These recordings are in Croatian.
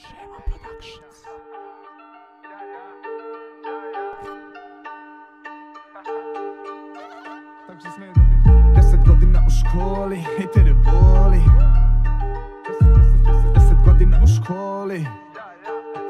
Shema Productions. Deset godina u školi, i te ne boli. Deset godina u školi.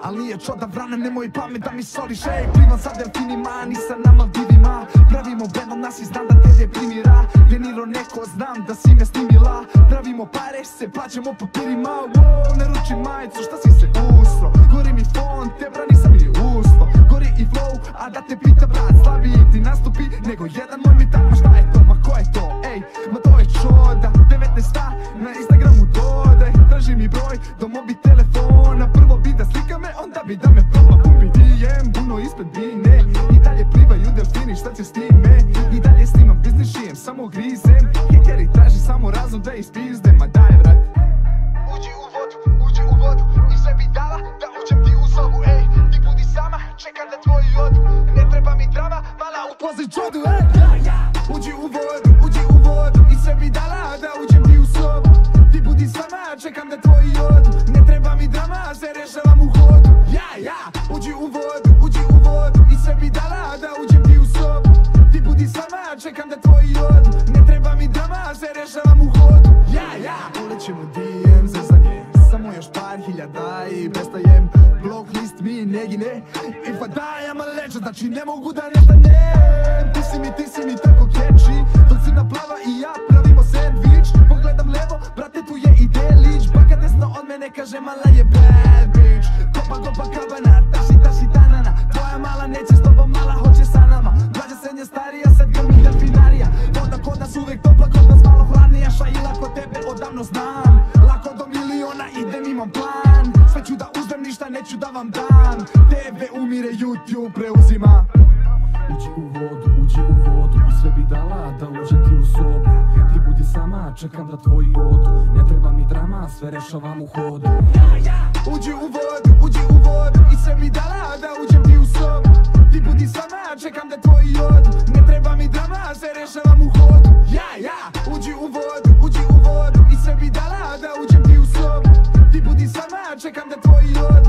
Ali nije čoda vrana, nemoj pamet da mi soliš Ej, plivam sa delfinima, ni sa nama divima Pravimo band od nas i znam da te primira. Venilo neko, znam da si me snimila Pravimo pare, se plaćamo papirima. Wow, naruči majicu, šta si se usro? Gori mi fon, te brani sam i usto. Gori i flow, a da te pita brat Slabiji ti nastupi, nego jedan moj mi ma šta je to, ma ko je to, ej Ma to je čoda, 19 na Instagramu dodaj. Traži mi broj do mobi telefona Prvo bi da slika me, onda bi da me proba Bubi DM, puno ispred bine I dalje plivaju delfini, šta će s time? I dalje snimam biznis šijem, samo grizem samo razum da ispizde Ma daj vrat Uđi u vodu, uđi u vodu I sve bi dala da uđem ti u sobu Ej, ti budi sama, čekam da tvoji odu. Ne treba mi drama, mala Upozi čodu, ej, ja, ja Uđi u vodu, uđi u vodu I sve bi dala da uđem ti u sobu. Ti budi sama, čekam da tvoji odu. Ne treba mi drama, sve rešavam u hodu. Ja, ja. Uđi u vodu, uđi u vodu I sve bi dala da uđem ti u sobu. Ti budi sama, čekam da tvoji odu Ulećemo DM za zanje Samo još par hiljada i prestajem. Blog list mi ne gine I die I'm a legend, znači ne mogu da nestanem Ti si mi, ti si mi tako catchy Dolcina plava i ja pravimo sandvič. Pogledam levo, brate tu je i delić. Baka desno od mene kaže mala je bad bitch. Kopa, kopa, kabana, taši, taši, tanana. Tvoja mala neće s tobom, mala hoće sa nama. Mlađa se nje starija, sad grmi delfinarija. Voda kod nas uvek topla, kod nas malo hladnija Šaila kod tebe odavno znam vam dan. Tebe umire, YouTube preuzima. Uđi u vodu, uđi u vodu I sve bi dala da uđem ti u sobu Ti budi sama, čekam da tvoji odu. Ne treba mi drama, sve rešavam u hodu. Uđi u vodu, uđi u vodu I sve bi dala da uđem ti u sobu Ti budi sama, čekam da tvoji odu. Ne treba mi drama, sve rešavam u hodu. Ja, ja, uđi u vodu, uđi u vodu I sve bi dala da uđem ti u sobu Ti budi sama, čekam da tvoji odu.